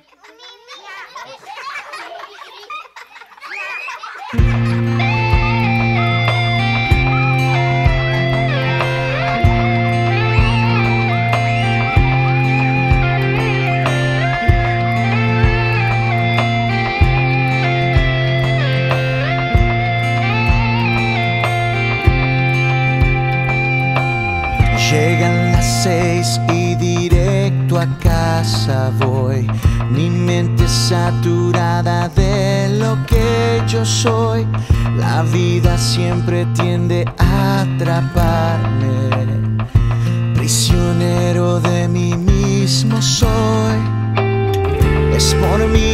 Thank you. Llegan las seis y directo a casa voy. Mi mente saturada de lo que yo soy. La vida siempre tiende a atraparme. Prisionero de mí mismo soy. Es por mi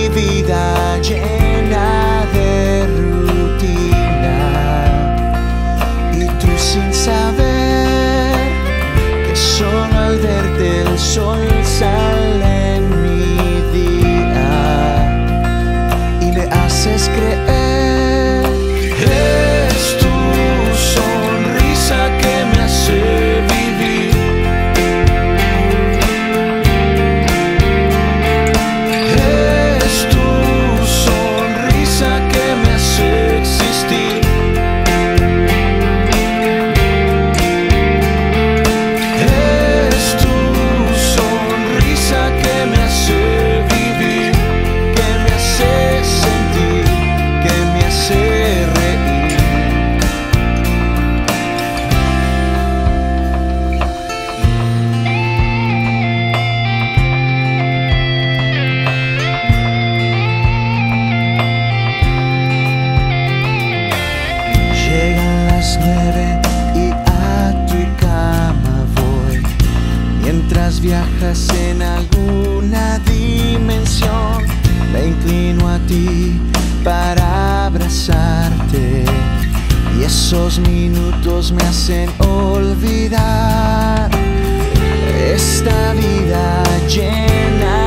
viajas en alguna dimensión, me inclino a ti para abrazarte. Y esos minutos me hacen olvidar esta vida llena